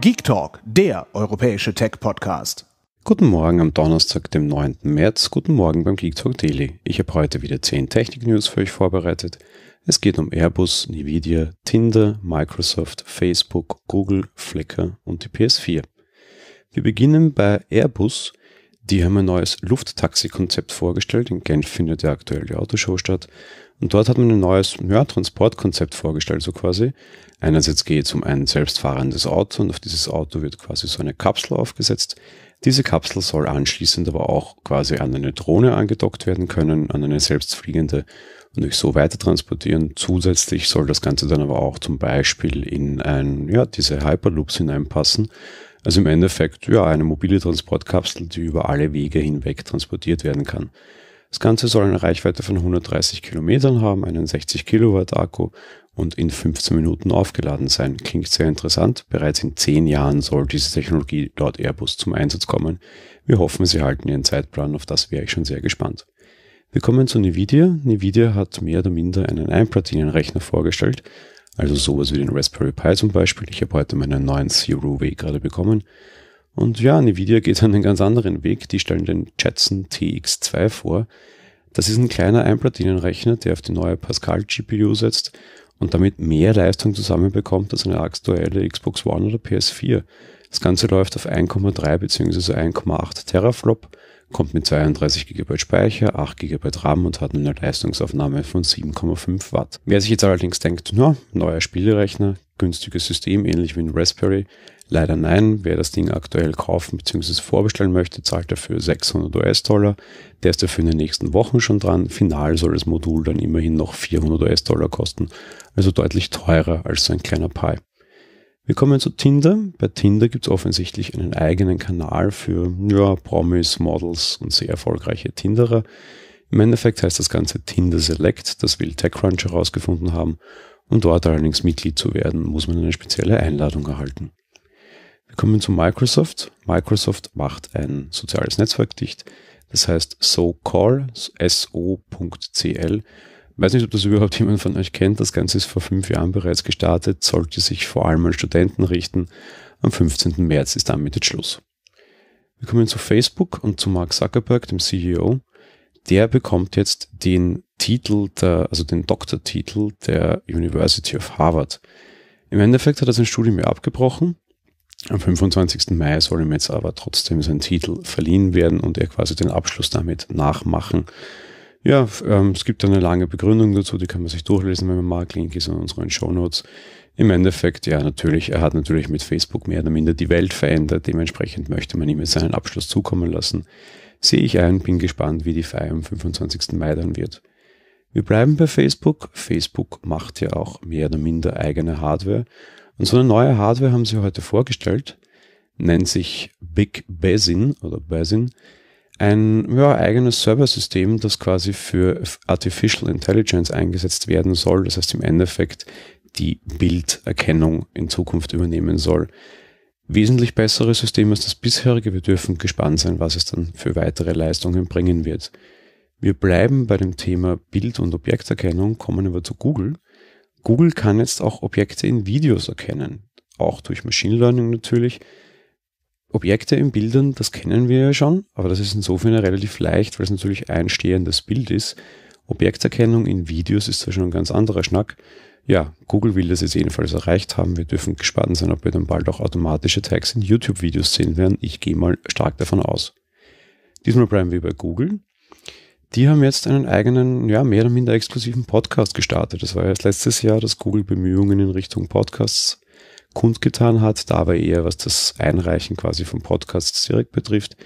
Geek Talk, der europäische Tech-Podcast. Guten Morgen am Donnerstag, dem 9. März. Guten Morgen beim Geek Talk Daily. Ich habe heute wieder 10 Technik-News für euch vorbereitet. Es geht um Airbus, Nvidia, Tinder, Microsoft, Facebook, Google, Flickr und die PS4. Wir beginnen bei Airbus. Die haben ein neues Lufttaxi-Konzept vorgestellt. In Genf findet ja aktuell die Autoshow statt. Und dort hat man ein neues ja, Transportkonzept vorgestellt, so quasi. Einerseits geht es um ein selbstfahrendes Auto und auf dieses Auto wird quasi so eine Kapsel aufgesetzt. Diese Kapsel soll anschließend aber auch quasi an eine Drohne angedockt werden können, an eine selbstfliegende und euch so weiter transportieren. Zusätzlich soll das Ganze dann aber auch zum Beispiel in ein, ja, diese Hyperloops hineinpassen. Also im Endeffekt, ja, eine mobile Transportkapsel, die über alle Wege hinweg transportiert werden kann. Das Ganze soll eine Reichweite von 130 Kilometern haben, einen 60 Kilowatt Akku und in 15 Minuten aufgeladen sein. Klingt sehr interessant. Bereits in 10 Jahren soll diese Technologie laut Airbus zum Einsatz kommen. Wir hoffen, sie halten ihren Zeitplan. Auf das wäre ich schon sehr gespannt. Wir kommen zu Nvidia. Nvidia hat mehr oder minder einen Einplatinenrechner vorgestellt. Also sowas wie den Raspberry Pi zum Beispiel. Ich habe heute meinen neuen Zero Way gerade bekommen. Und ja, Nvidia geht einen ganz anderen Weg. Die stellen den Jetson TX2 vor. Das ist ein kleiner Einplatinenrechner, der auf die neue Pascal GPU setzt und damit mehr Leistung zusammenbekommt als eine aktuelle Xbox One oder PS4. Das Ganze läuft auf 1,3 bzw. 1,8 Teraflop, kommt mit 32 GB Speicher, 8 GB RAM und hat eine Leistungsaufnahme von 7,5 Watt. Wer sich jetzt allerdings denkt, na, neuer Spielerechner, günstiges System, ähnlich wie ein Raspberry, Leider nein. Wer das Ding aktuell kaufen bzw. vorbestellen möchte, zahlt dafür 600 US-Dollar. Der ist dafür in den nächsten Wochen schon dran. Final soll das Modul dann immerhin noch 400 US-Dollar kosten. Also deutlich teurer als so ein kleiner Pi. Wir kommen zu Tinder. Bei Tinder gibt es offensichtlich einen eigenen Kanal für ja, Promis, Models und sehr erfolgreiche Tinderer. Im Endeffekt heißt das Ganze Tinder Select. Das will TechCrunch herausgefunden haben. Um dort allerdings Mitglied zu werden, muss man eine spezielle Einladung erhalten. Wir kommen zu Microsoft. Microsoft macht ein soziales Netzwerk dicht. Das heißt SoCall, so.cl. Weiß nicht, ob das überhaupt jemand von euch kennt. Das Ganze ist vor fünf Jahren bereits gestartet, sollte sich vor allem an Studenten richten. Am 15. März ist damit jetzt Schluss. Wir kommen zu Facebook und zu Mark Zuckerberg, dem CEO. Der bekommt jetzt den Titel, der, also den Doktortitel der University of Harvard. Im Endeffekt hat er sein Studium ja abgebrochen am 25. Mai soll ihm jetzt aber trotzdem sein Titel verliehen werden und er quasi den Abschluss damit nachmachen. Ja, ähm, es gibt eine lange Begründung dazu, die kann man sich durchlesen, wenn man mag. Link ist in unseren Show Notes. Im Endeffekt, ja, natürlich, er hat natürlich mit Facebook mehr oder minder die Welt verändert. Dementsprechend möchte man ihm jetzt seinen Abschluss zukommen lassen. Sehe ich ein, bin gespannt, wie die Feier am 25. Mai dann wird. Wir bleiben bei Facebook. Facebook macht ja auch mehr oder minder eigene Hardware und so eine neue Hardware haben sie heute vorgestellt, nennt sich Big Basin oder Basin, ein ja, eigenes Serversystem, das quasi für Artificial Intelligence eingesetzt werden soll. Das heißt im Endeffekt die Bilderkennung in Zukunft übernehmen soll. Wesentlich besseres System als das bisherige. Wir dürfen gespannt sein, was es dann für weitere Leistungen bringen wird. Wir bleiben bei dem Thema Bild- und Objekterkennung, kommen aber zu Google. Google kann jetzt auch Objekte in Videos erkennen, auch durch Machine Learning natürlich. Objekte in Bildern, das kennen wir ja schon, aber das ist insofern relativ leicht, weil es natürlich ein stehendes Bild ist. Objekterkennung in Videos ist zwar schon ein ganz anderer Schnack. Ja, Google will das jetzt jedenfalls erreicht haben. Wir dürfen gespannt sein, ob wir dann bald auch automatische Tags in YouTube-Videos sehen werden. Ich gehe mal stark davon aus. Diesmal bleiben wir bei Google. Die haben jetzt einen eigenen, ja, mehr oder minder exklusiven Podcast gestartet. Das war erst letztes Jahr, dass Google Bemühungen in Richtung Podcasts kundgetan hat. Da aber eher, was das Einreichen quasi von Podcasts direkt betrifft.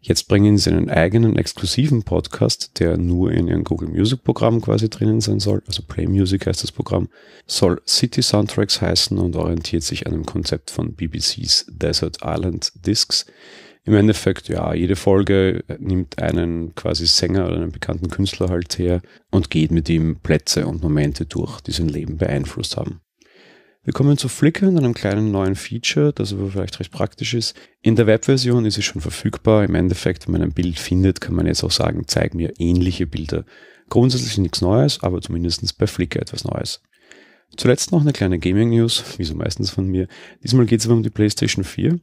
Jetzt bringen sie einen eigenen exklusiven Podcast, der nur in ihrem Google Music Programm quasi drinnen sein soll. Also Play Music heißt das Programm. Soll City Soundtracks heißen und orientiert sich an dem Konzept von BBC's Desert Island Discs. Im Endeffekt, ja, jede Folge nimmt einen quasi Sänger oder einen bekannten Künstler halt her und geht mit ihm Plätze und Momente durch, die sein Leben beeinflusst haben. Wir kommen zu Flickr und einem kleinen neuen Feature, das aber vielleicht recht praktisch ist. In der Webversion ist es schon verfügbar. Im Endeffekt, wenn man ein Bild findet, kann man jetzt auch sagen, zeig mir ähnliche Bilder. Grundsätzlich nichts Neues, aber zumindest bei Flickr etwas Neues. Zuletzt noch eine kleine Gaming News, wie so meistens von mir. Diesmal geht es aber um die PlayStation 4.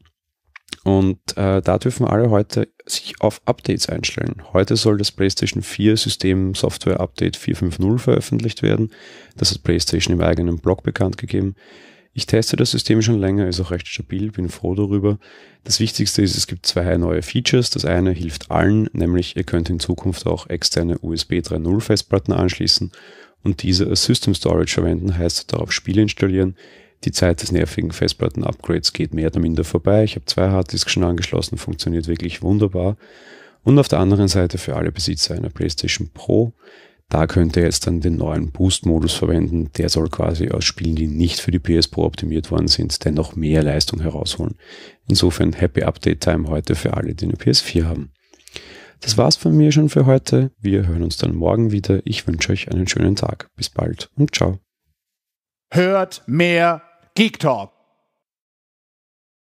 Und äh, da dürfen alle heute sich auf Updates einstellen. Heute soll das PlayStation 4 System Software Update 4.5.0 veröffentlicht werden. Das hat PlayStation im eigenen Blog bekannt gegeben. Ich teste das System schon länger, ist auch recht stabil, bin froh darüber. Das Wichtigste ist, es gibt zwei neue Features. Das eine hilft allen, nämlich ihr könnt in Zukunft auch externe USB 3.0 Festplatten anschließen und diese als System Storage verwenden, heißt darauf Spiele installieren. Die Zeit des nervigen Festplatten-Upgrades geht mehr oder minder vorbei. Ich habe zwei Harddisks schon angeschlossen, funktioniert wirklich wunderbar. Und auf der anderen Seite für alle Besitzer einer PlayStation Pro, da könnt ihr jetzt dann den neuen Boost-Modus verwenden. Der soll quasi aus Spielen, die nicht für die PS Pro optimiert worden sind, dennoch mehr Leistung herausholen. Insofern Happy Update Time heute für alle, die eine PS4 haben. Das war's von mir schon für heute. Wir hören uns dann morgen wieder. Ich wünsche euch einen schönen Tag. Bis bald und ciao. Hört mehr Geek Talk.